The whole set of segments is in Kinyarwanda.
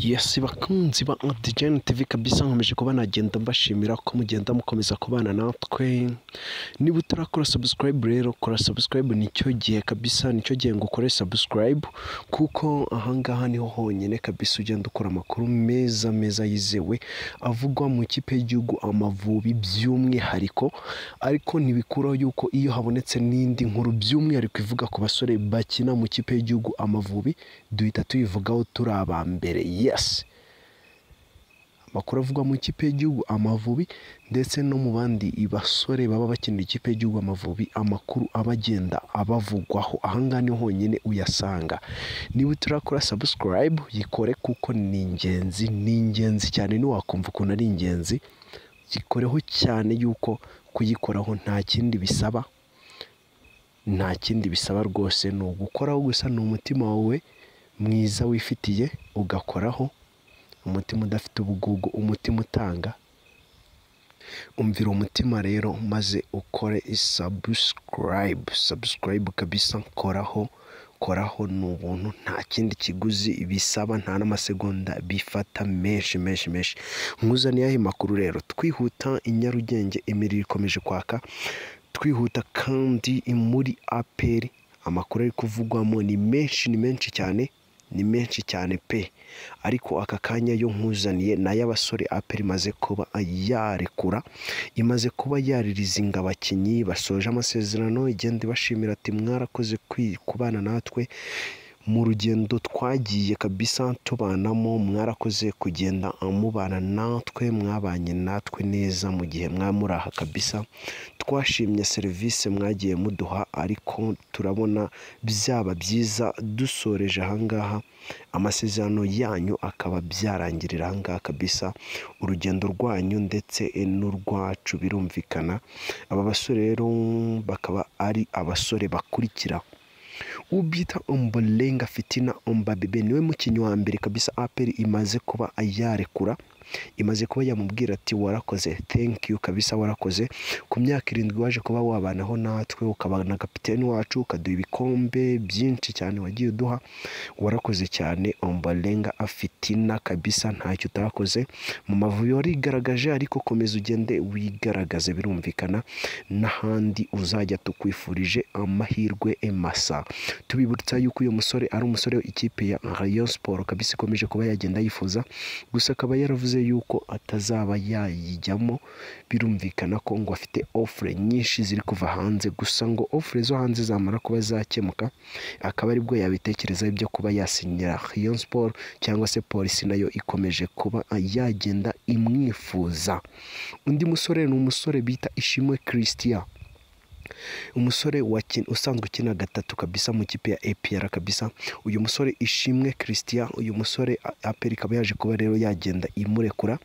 Yes bakunzi ba Antigen TV kabisa nkomeje kuba nagenda mbashimira ko mugenda mukomeza kubana natwe. Niba utarakora subscribe rero kora subscribe ni cyo gihe kabisa ni cyo gihe ngo ukore subscribe kuko ahangaha ni ho honyine kabisa ugenda ukora amakuru meza meza yizewe avugwa mu ikipe y'igihugu Amavubi by'umwihariko ariko ntibikuraho yuko iyo habonetse n'indi nkuru by'umwihariko ivuga ku basore bakina mu ikipe y'igihugu Amavubi duhita tuyivugaho turi aba mbere. Yes. Amakuru avugwa mu ikipe y'igihugu Amavubi ndetse no mu bandi basore baba bakinira ikipe y'igihugu Amavubi amakuru aba agenda abavugwaho. Ahangaha ni ho honyine uyasanga. Niba utarakora subscribe yikore kuko ni ingenzi ni ingenzi cyane ntiwakumva ukuntu ari ingenzi. Gikoreho cyane yuko kuyikoraho nta kindi bisaba nta kindi bisaba rwose. Ni ugukoraho gusa ni umutima wawe mwiza wifitiye ugakoraho umutima udafite ubugugu umutima utanga. Umvira umutima rero maze ukore sabusikarayibu sabusikarayibu kabisa koraho koraho ni ubuntu nta kindi kiguzi bisaba nta n'amasegonda bifata menshi menshi menshi. Nkuzaniye ayo makuru rero twihuta i Nyarugenge imiriro ikomeje kwaka twihuta kandi muri aperi amakuru ari kuvugwamo ni menshi ni menshi cyane. Ni menshi cyane pe. Ariko aka kanya yo nkuzaniye na yo abasore aperi imaze kuba yarekura imaze kuba yaririzinga abakinnyi basoje amasezerano igenda ibashimira ati mwarakoze kubana natwe mu rugendo twagiye kabisa tubanamo mwarakoze kugenda mubana natwe mwabanye natwe neza mu gihe mwamuri aha kabisa. Twashimye serivisi mwagiye muduha ariko turabona byaba byiza dusoreje ahangaha amasezerano yanyu akaba byarangirira ahangaha kabisa. Urugendo rwanyu ndetse n'urwacu birumvikana. Aba basore rero bakaba ari abasore bakurikira. Ubita ombolenga fitina ombabebe ni we mukinnyi wa mbere kabisa aperi imaze kuba yarekura imaze kuba yamubwira ati warakoze thank you kabisa warakoze. Ku myaka irindwi waje kuba wabanaho natwe ukabana kapiteni wacu ukaduha ibikombe byinshi cyane wagiye uduha. Warakoze cyane ombolenga afitina kabisa ntacyo utakoze. Mu mavubi warigaragaje ariko komeza ugende wigaragaze birumvikana. N'ahandi uzajya tukwifurije amahirwe masa tubibutsa yuko uyu musore ari umusore w'ikipe ya Rayon Sport kabisa ikomeje kuba yagenda yifuza gusa akaba yaravuze yuko atazaba yayijyamo birumvikana ko ngo afite ofure nyinshi ziri kuva hanze. Gusa ngo ofure zo hanze zamara kuba zakemuka akaba ari bwo yabitekereza ibyo kuba yasinyira. Rayon Sport cyangwa se polisi na yo ikomeje kuba yagenda imwifuza. Undi musore ni umusore bita Ishimwe Christian. Umusore usanzwe ukina gatatu kabisa mu kipe ya APR kabisa. Uyu musore ishimwe christian uyu musore aperi ikaba yaje kuba rero yagenda imurekura.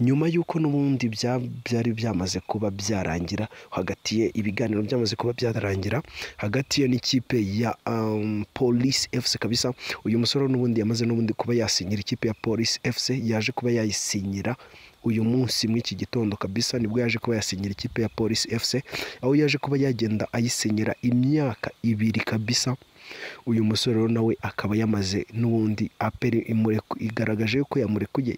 Nyuma y'uko n'ubundi byari byamaze kuba byarangira hagati ye ibiganiro byamaze kuba byarangira hagati ye n'ikipe ya um, police fc kabisa uyu musore n'ubundi yamaze n'ubundi kuba yasinyira ikipe ya police fc yaje kuba yayisinyira uyu munsi muri iki gitondo kabisa ni bwo yaje kuba yasinyira ikipe ya polisi fc aho yaje kuba yagenda ayisinyira imyaka ibiri kabisa. Uyu musore rero nawe akaba yamaze n'ubundi aperi igaragaje ko yamurekuye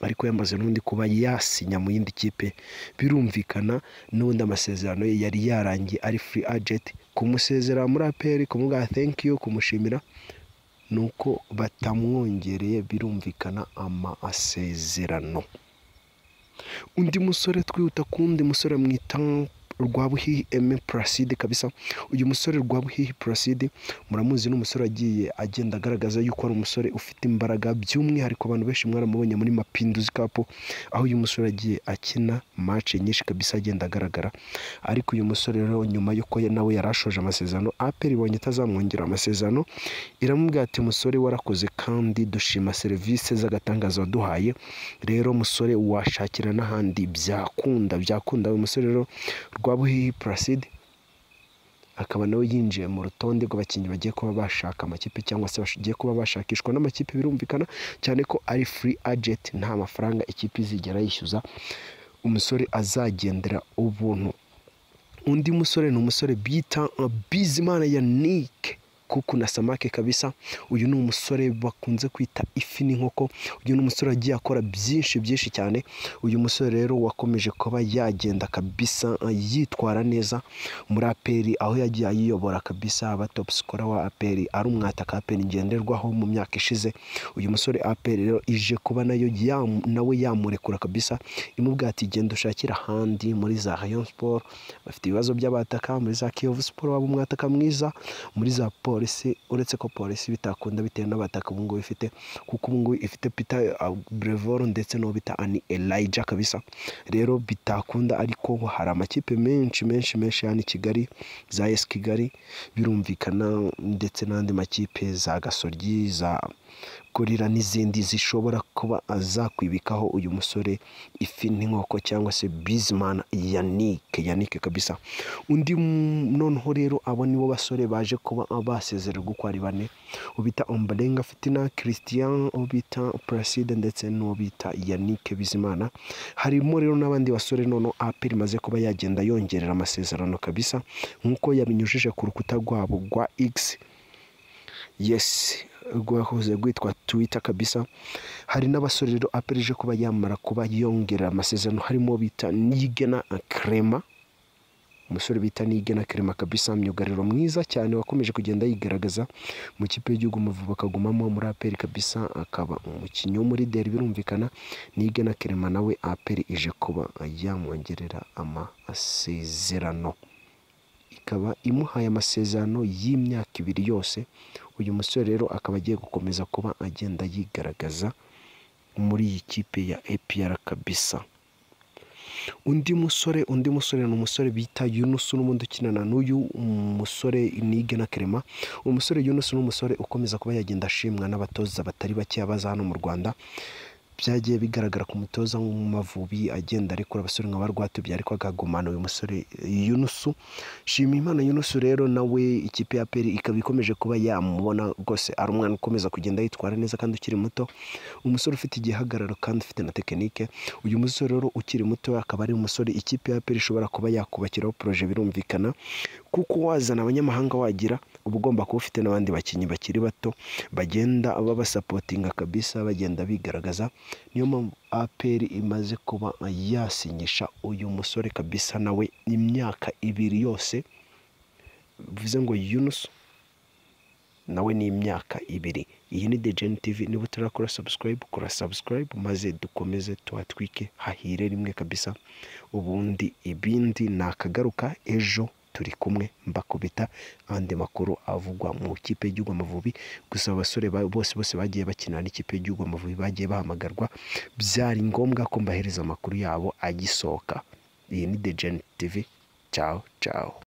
ariko yamaze n'ubundi kuba yasinya mu yindi kipe. Birumvikana n'ubundi amasezerano ye yari yarangiye ari free agent. Kumusezera muri aperi kumubwira thank you kumushimira ni uko batamwongereye birumvikana amasezerano. Undi musore twihuta ku wundi musore mwita rwabuhihi eme puraside kabisa. Uyu musore rwabuhihi puraside muramuzi n'umusore agiye agenda agaragaza yuko ari umusore ufite imbaraga by'umwihariko abantu benshi mwaramubonye muri mapinduzi kapu aho uyu musore agiye akina mace nyinshi kabisa agenda agaragara. Ariko uyu musore rero nyuma y'uko nawe yari ashoje amasezerano aperi ibonye itazamwongera amasezerano iramubwira ati musore warakoze kandi dushima serivisi z'agatangazo waduhaye rero musore washakira n'ahandi byakunda byakunda. Uyu musore rero rwabuhihi puraside akaba nawe yinjiye mu rutonde rw'abakinnyi bagiye kuba bashaka amakipe cyangwa se bagiye kuba bashakishwa n'amakipe birumvikana cyane ko ari free agent nta mafaranga ikipe izigera yishyuza umusore azagendera ubuntu. Undi musore ni umusore bita bizimana yannick. Kuku na samake kabisa. Uyu ni umusore bakunze kwita ifi n'inkoko. Uyu ni umusore wagiye akora byinshi byinshi cyane. Uyu musore rero wakomeje kuba yagenda kabisa yitwara neza muri aperi aho yagiye ayiyobora kabisa. Aba top scorer wa aperi ari umwataka aperi ngenderwaho mu myaka ishize. Uyu musore aperi rero ije kuba na yo nawe yamurekura kabisa. Imubwira ati genda ushakira ahandi muri za Rayon Sport. Bafite ibibazo by'abataka muri za Kiyovu Sport waba umwataka mwiza muri za polisi uretse ko polisi bitakunda bitewe n'abataka ubu ngubu ifite kuko ubu ngubu ifite Peter uh, Brevor ndetse n'uwo bita Ani Elijah kabisa. Rero bitakunda ariko hari amakipe menshi menshi menshi hano i Kigali za AS Kigali birumvikana ndetse n'andi makipe za Gasoryi za gorira n'izindi zishobora kuba zakwibikaho uyu musore ifi n'inkoko cyangwa se bizimana yanike yanike kabisa. Undi noneho rero abo nibo basore baje kuba basezererwa uko bane ubita ombarenga fitina christian ubita placide ndetse n'uwo bita yanike bizimana. Harimo rero n'abandi basore noneho aperi imaze kuba yagenda yongerera amasezerano kabisa nk'uko yabinyujije ku rukuta rwabo rwa x. Yes. Rwahoze rwitwa twitter kabisa hari n'abasore rero aperi kuba yamara kuba yongerera amasezerano harimo bita nigena krema umusore bita nigena krema kabisa myugariro mwiza cyane wakomeje kugenda yigaragaza mu kipe y'igihugu Amavubi akagumamo muri aperi kabisa akaba umukinnyi wo muri deri birumvikana nigena krema nawe aperi ije kuba yamwongerera amasezerano. Ikaba imuhaye amasezerano y'imyaka ibiri yose uyu musore rero akaba agiye gukomeza kuba agenda yigaragaza muri iyi kipe ya APR kabisa. Undi musore undi musore ni umusore bita Yunusu n'ubundi ukinana n'uyu musore Nige na Clement uwo musore Yunusu ni umusore ukomeza kuba yagenda ashimwa n'abatoza batari bakeya baza hano mu Rwanda. Byagiye bigaragara ku mutoza wo mu Mavubi agenda arekura abasore nka barwatubye ariko akagumana uyu musore Yunusu. Shimimana Yunusu rero nawe ikipe ya APR ikaba ikomeje kuba yamubona rwose ari umwana ukomeza kugenda yitwara neza kandi ukiri muto. Umusore ufite igihagararo kandi ufite na tekinike. Uyu musore rero ukiri muto akaba ari umusore ikipe ya APR ishobora kuba yakubakiraho poroje birumvikana kuko wazana abanyamahanga wagira uba ugomba kuba ufite n'abandi bakinnyi bakiri bato bagenda babasapotinga kabisa bagenda bigaragaza niyo mpamvu APR imaze kuba yasinyisha uyu musore kabisa nawe imyaka ibiri yose bivuze ngo Yunus nawe ni imyaka ibiri. Iyi ni Degen TV niba utarakora subscribe kora subscribe maze dukomeze tuhatwike hahire rimwe kabisa. Ubundi ibindi nakagaruka ejo. Turi kumwe mbakubita andi makuru avugwa mu kipe y'igihugu Amavubi gusa abasore ba- bose bose bagiye bakinana n'ikipe y'igihugu Amavubi bagiye bahamagarwa. Byari ngombwa ko mbahereza amakuru yabo agisohoka. Iyi ni Degen TV. Ciao ciao.